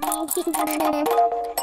Thank you.